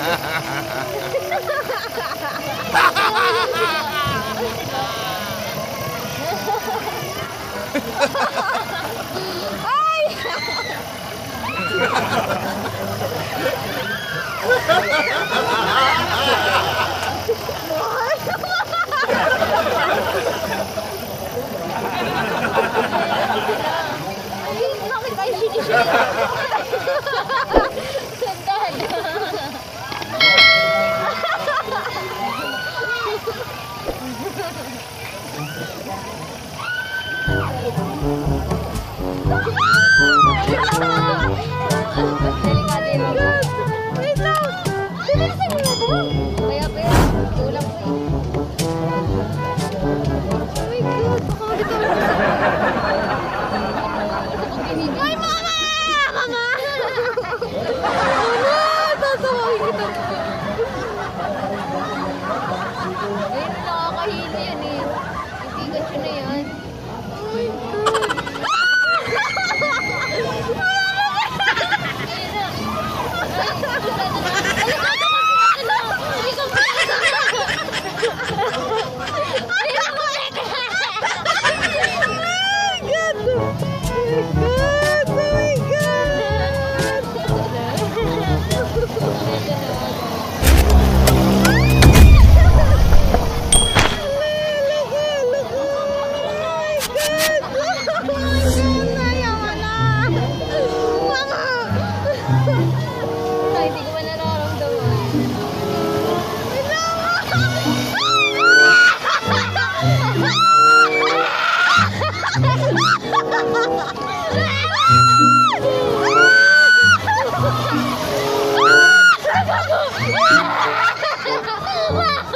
Ha ha ha! 可以。我是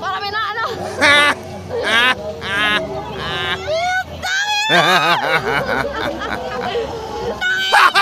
Para mi nano. Dali! Dali!